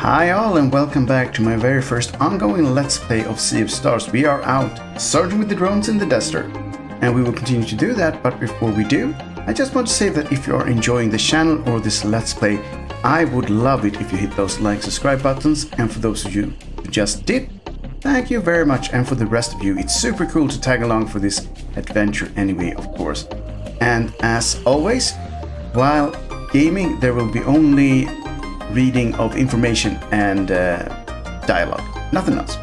Hi all and welcome back to my very first ongoing Let's Play of Sea of Stars. We are out searching with the drones in the desert. And we will continue to do that, but before we do, I just want to say that if you are enjoying the channel or this Let's Play, I would love it if you hit those like, subscribe buttons, and for those of you who just did, thank you very much, and for the rest of you, it's super cool to tag along for this adventure anyway, of course. And as always, while gaming, there will be only reading of information and uh, dialogue, nothing else.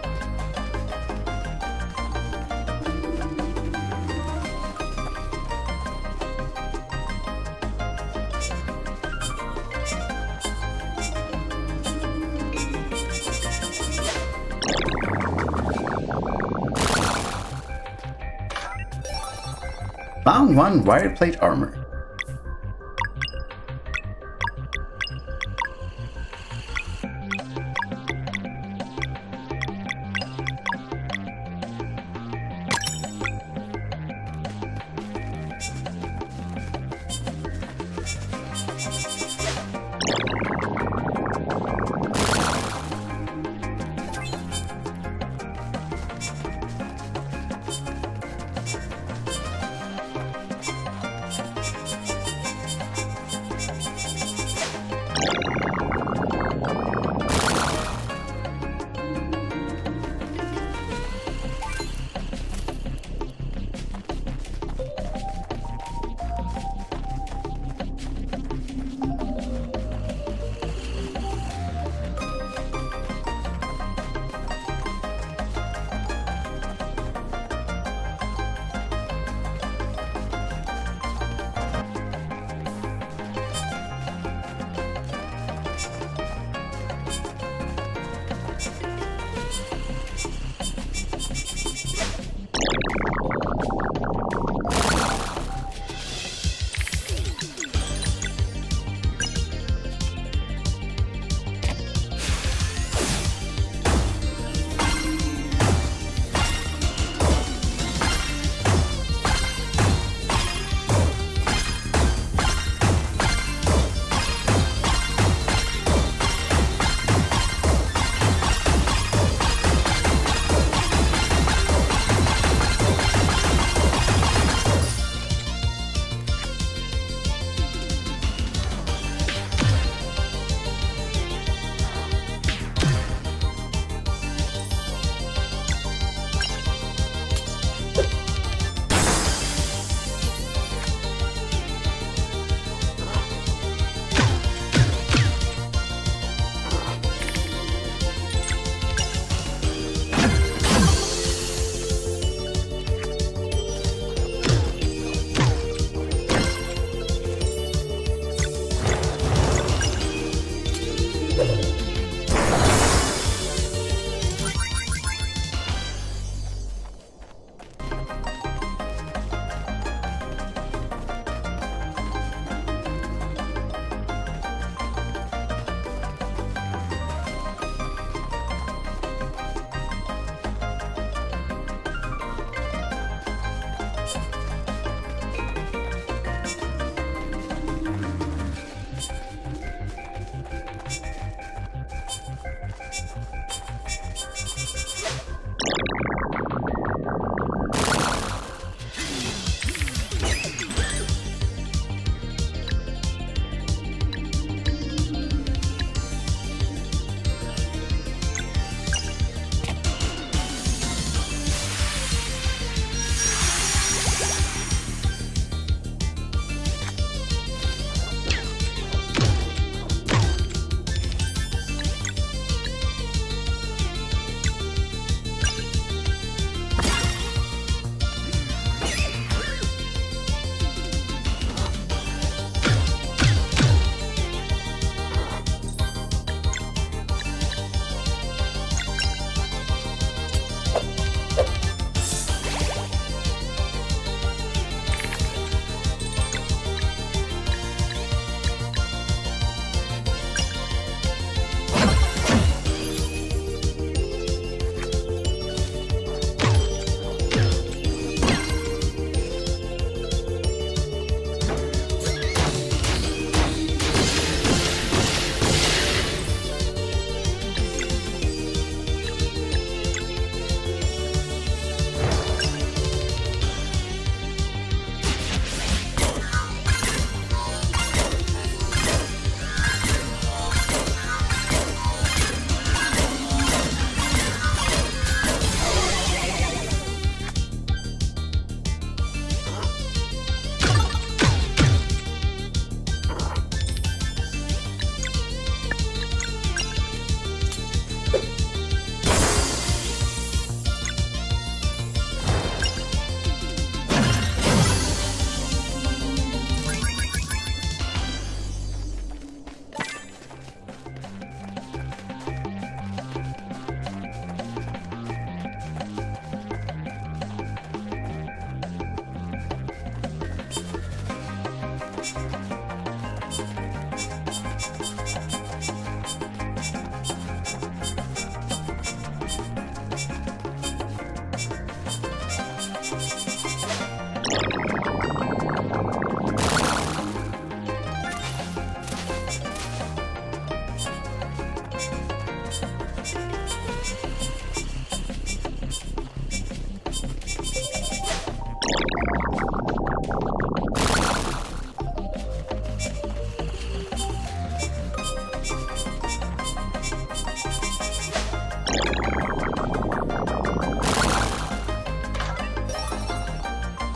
Found one wire plate armor.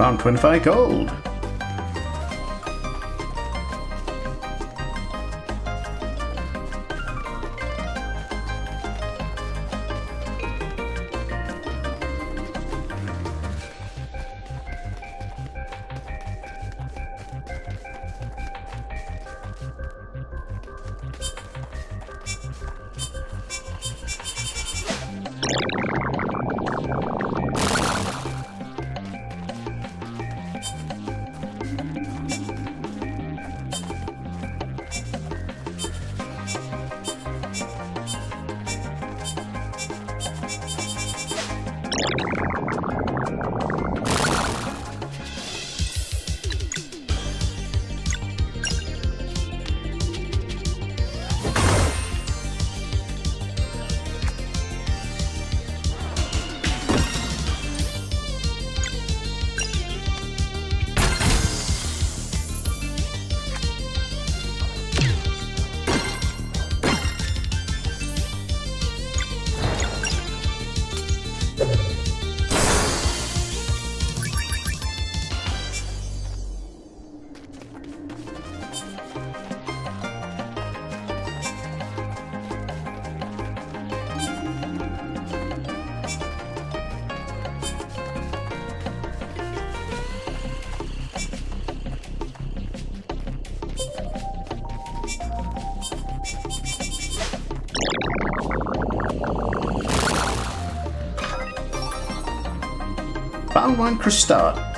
Around 25 gold. Found one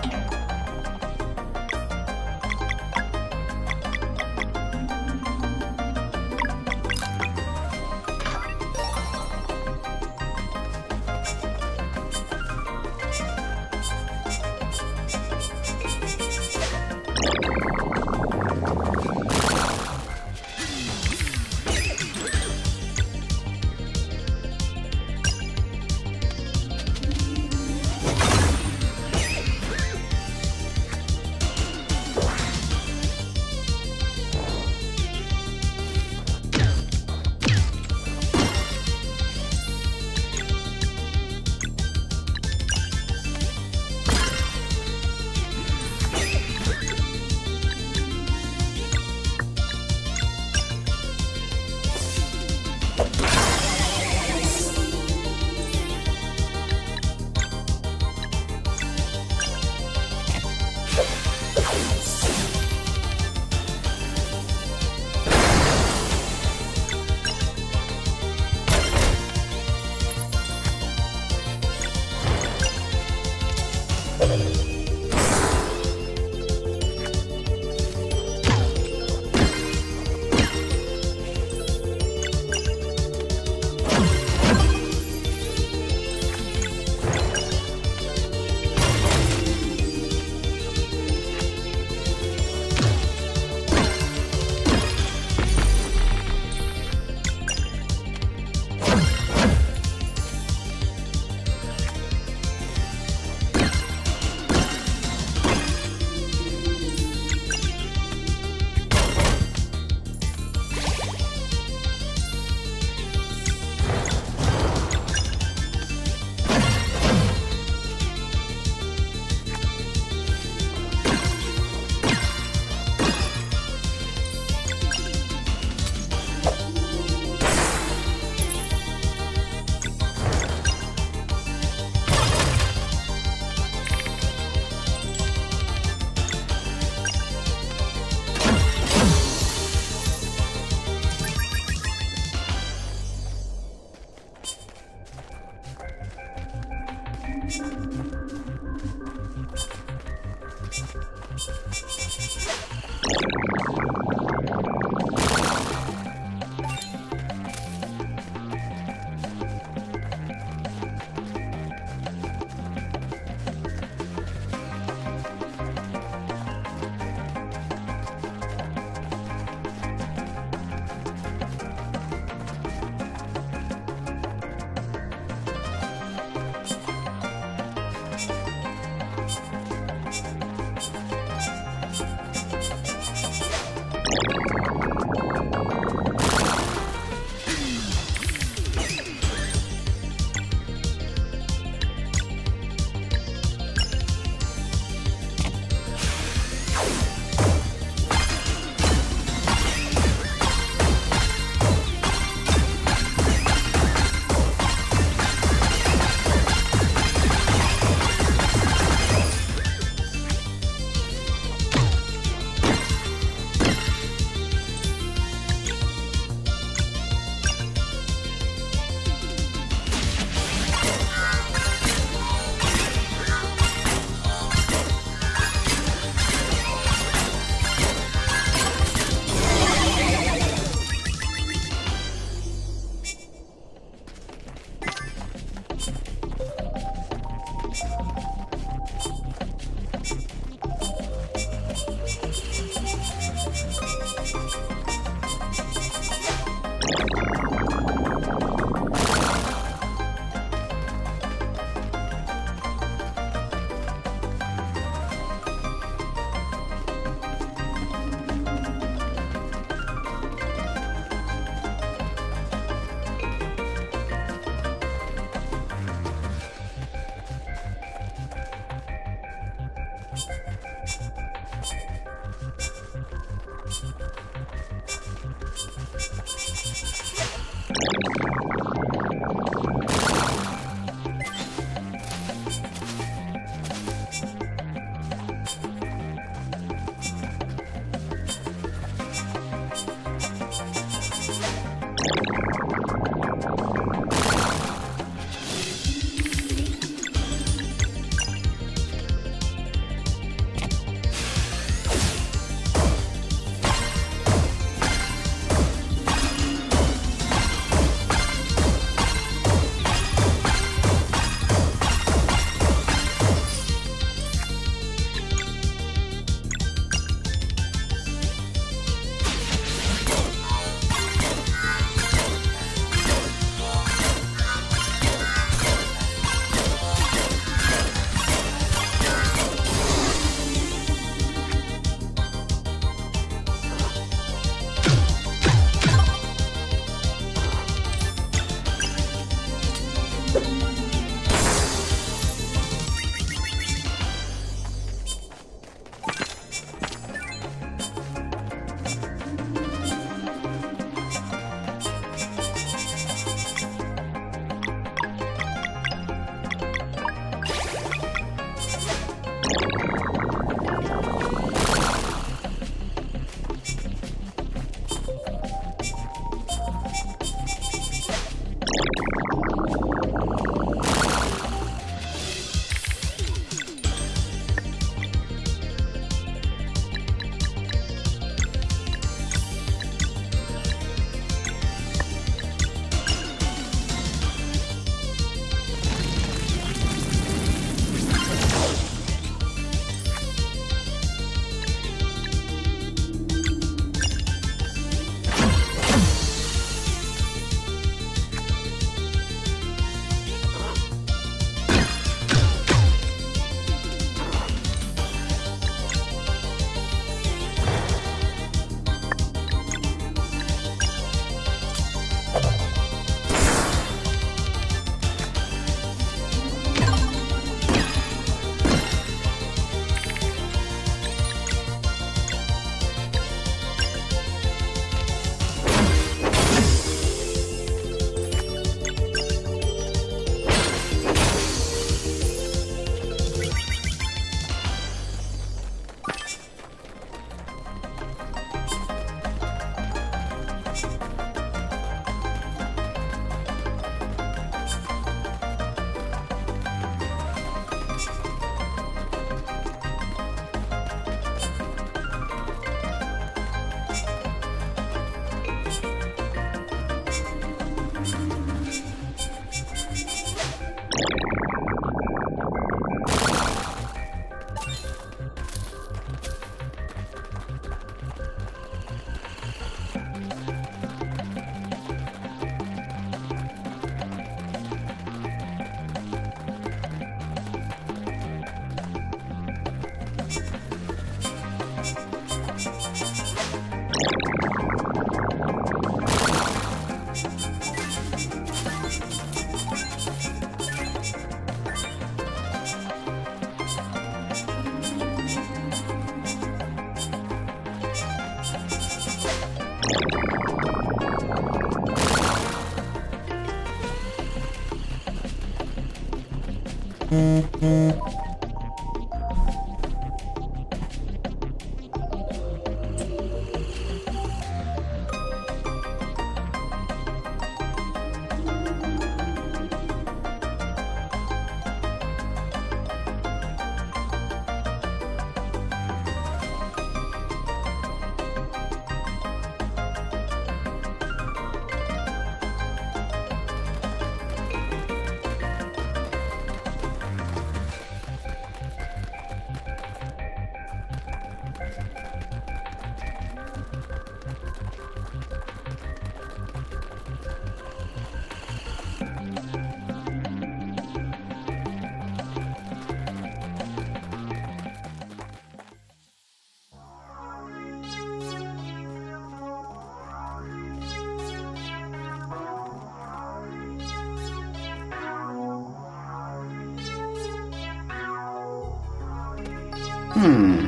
Hmm.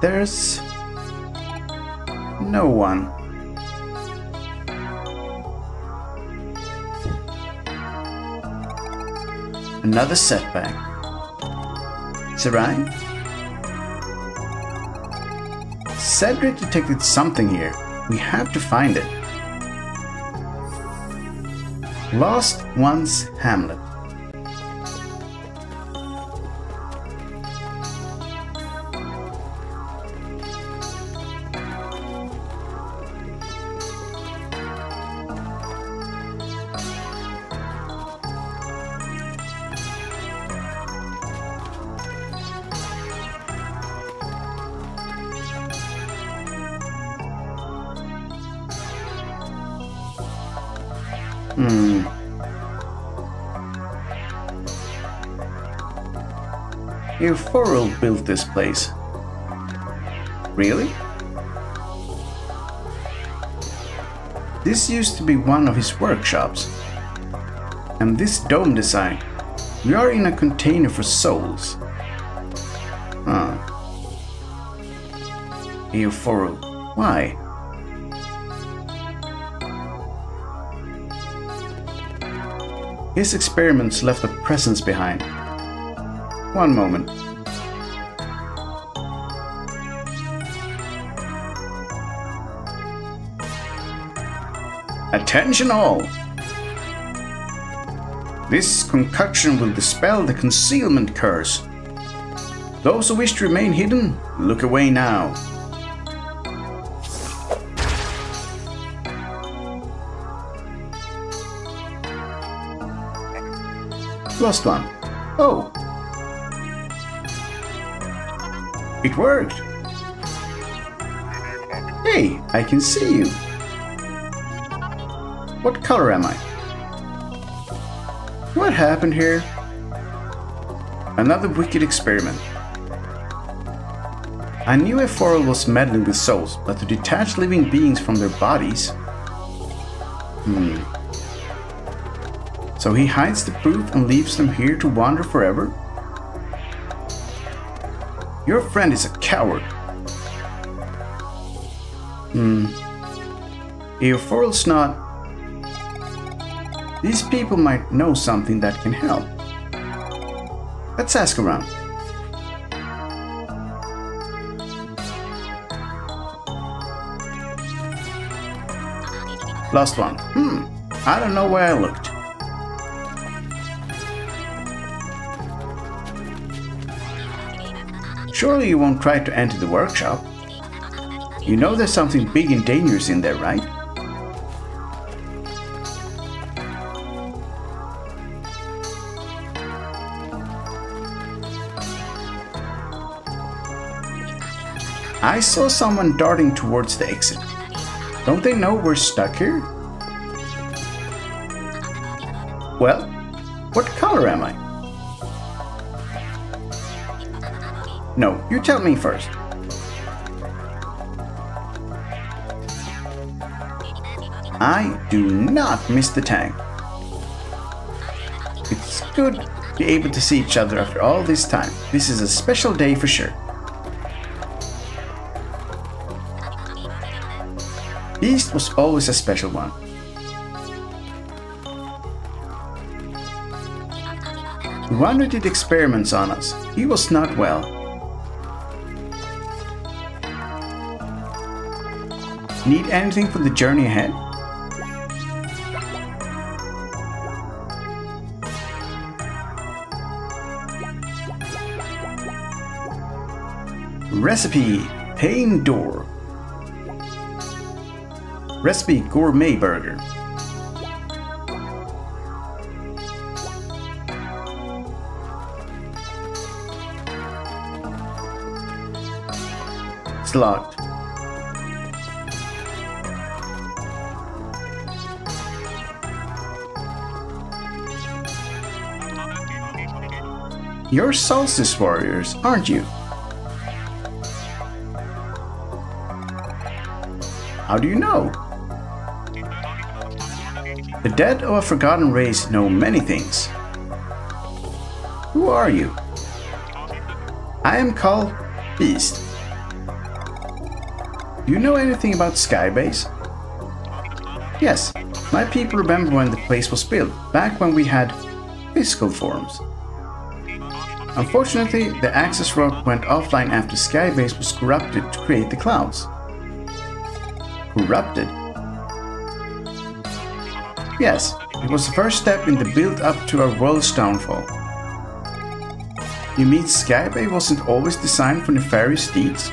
There's no one. Another setback. Seraï? Cedric detected something here. We have to find it. Lost One's Hamlet. Aephorul built this place. Really? This used to be one of his workshops. And this dome design. We are in a container for souls. Huh. Aephorul. Why? His experiments left a presence behind. One moment. Attention all! This concoction will dispel the concealment curse. Those who wish to remain hidden, look away now. Lost one. Oh. It worked. Hey, I can see you. What color am I? What happened here? Another wicked experiment. I knew Aephorul was meddling with souls, but to detach living beings from their bodies... Hmm. So he hides the proof and leaves them here to wander forever? Your friend is a coward. Hmm. Aephorul's not... These people might know something that can help. Let's ask around. Last one. Hmm. I don't know where I looked. Surely you won't try to enter the workshop. You know there's something big and dangerous in there, right? I saw someone darting towards the exit. Don't they know we're stuck here? Well, what color am I? No, you tell me first. I do not miss the tank. It's good to be able to see each other after all this time. This is a special day for sure. B'st was always a special one. Wonder did experiments on us. He was not well. Need anything for the journey ahead? Recipe Pain Door Recipe Gourmet Burger It's You're Solstice Warriors, aren't you? How do you know? The dead of a forgotten race know many things. Who are you? I am called B'st. Do you know anything about Skybase? Yes, my people remember when the place was built, back when we had physical forms. Unfortunately, the access rock went offline after Skybase was corrupted to create the clouds. Corrupted? Yes, it was the first step in the build-up to our world's downfall. You mean Skybase wasn't always designed for nefarious deeds?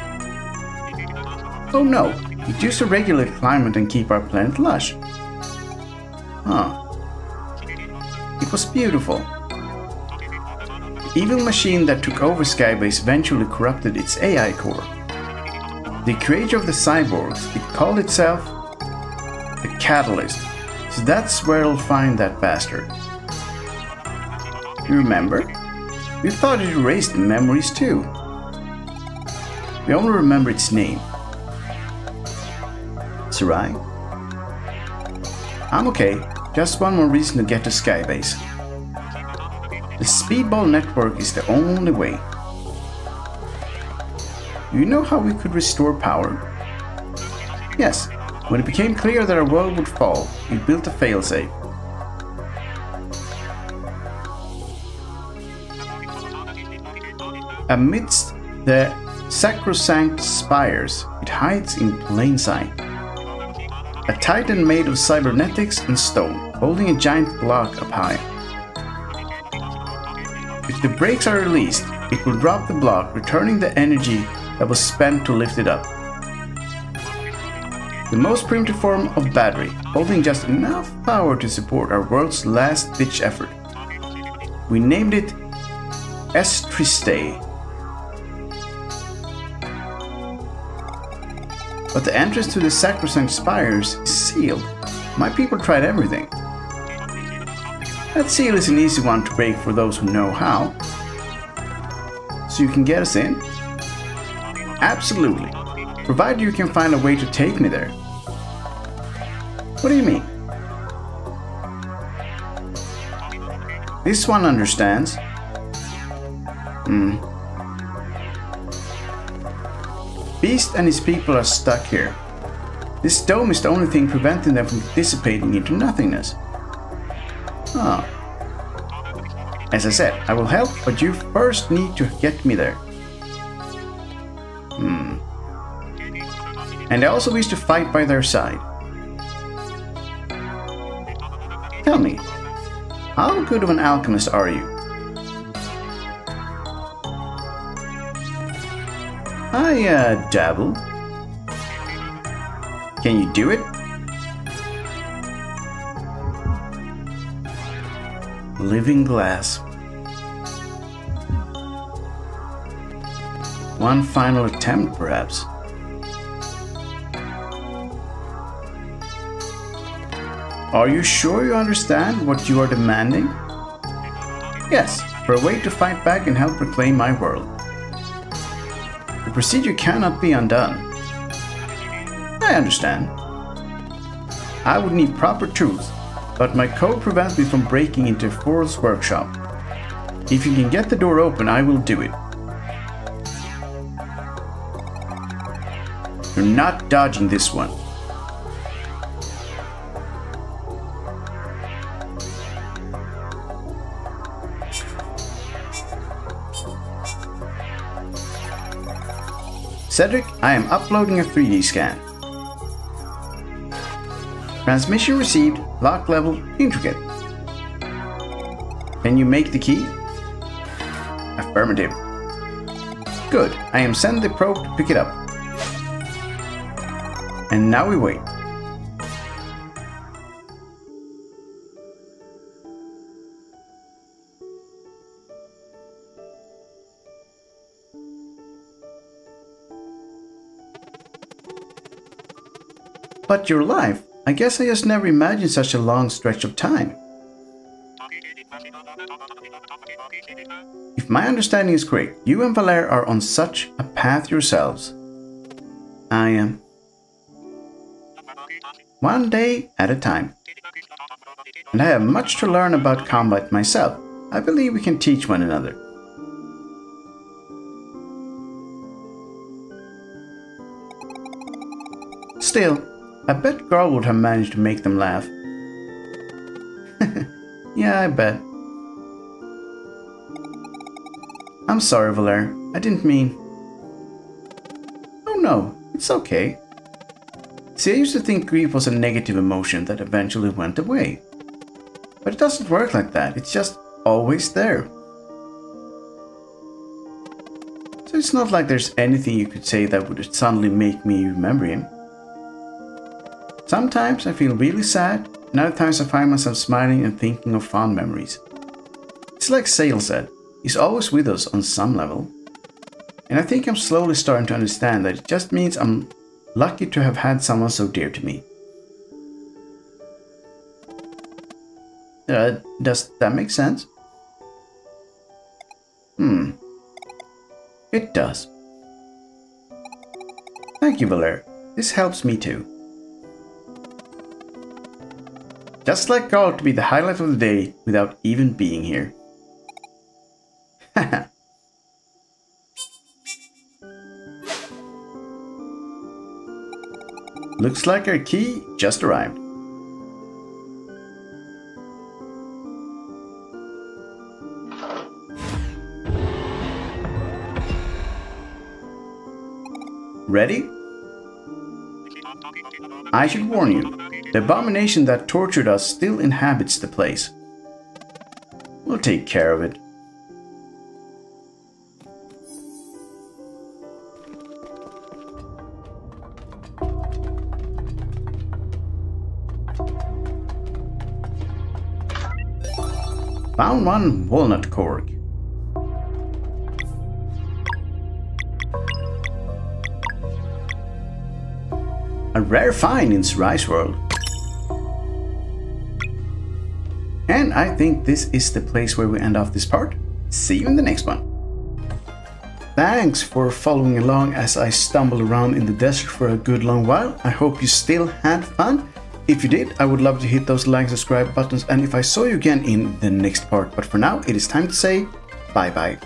Oh no, it used to regulate climate and keep our planet lush. Huh. It was beautiful. Evil machine that took over Skybase eventually corrupted its AI core. The creator of the cyborgs, it called itself the Catalyst, so that's where I'll find that bastard. You remember? We thought it erased memories too. We only remember its name. Seraï? I'm okay, just one more reason to get to Skybase. The Speedball network is the only way. You know how we could restore power? Yes, when it became clear that our world would fall, we built a failsafe. Amidst the sacrosanct spires, it hides in plain sight. A titan made of cybernetics and stone, holding a giant block up high. If the brakes are released, it will drop the block, returning the energy that was spent to lift it up. The most primitive form of battery, holding just enough power to support our world's last-ditch effort. We named it Es'tristae. But the entrance to the Sacrosanct Spires is sealed. My people tried everything. That seal is an easy one to break for those who know how. So you can get us in? Absolutely. Provided you can find a way to take me there. What do you mean? This one understands. Hmm. B'st and his people are stuck here. This dome is the only thing preventing them from dissipating into nothingness. Ah. As I said, I will help, but you first need to get me there. Hmm. And I also wish to fight by their side. Tell me, how good of an alchemist are you? I, uh, dabble. Can you do it? Living glass. One final attempt, perhaps. Are you sure you understand what you are demanding? Yes, for a way to fight back and help reclaim my world. The procedure cannot be undone. I understand. I would need proper tools, but my code prevents me from breaking into Forl's workshop. If you can get the door open, I will do it. You're not dodging this one. Cedric, I am uploading a 3D scan. Transmission received, lock level intricate. Can you make the key? Affirmative. Good, I am sending the probe to pick it up. And now we wait. But your life, I guess I just never imagined such a long stretch of time. If my understanding is correct, you and Valere are on such a path yourselves. I am. One day at a time. And I have much to learn about combat myself. I believe we can teach one another. Still, I bet Garl would have managed to make them laugh. yeah, I bet. I'm sorry, Valere. I didn't mean... Oh no, it's okay. See, I used to think grief was a negative emotion that eventually went away. But it doesn't work like that, it's just always there. So it's not like there's anything you could say that would suddenly make me remember him. Sometimes I feel really sad, and other times I find myself smiling and thinking of fond memories. It's like Zale said, he's always with us on some level. And I think I'm slowly starting to understand that it just means I'm lucky to have had someone so dear to me. Uh, does that make sense? Hmm. It does. Thank you, Valere. This helps me too. Just like Garl to be the highlight of the day without even being here. Looks like our key just arrived. Ready? I should warn you, the abomination that tortured us still inhabits the place. We'll take care of it. Found one walnut cork. A rare find in Cerise World. And I think this is the place where we end off this part. See you in the next one. Thanks for following along as I stumbled around in the desert for a good long while. I hope you still had fun. If you did, I would love to hit those like subscribe buttons and if I saw you again in the next part. But for now, it is time to say bye bye.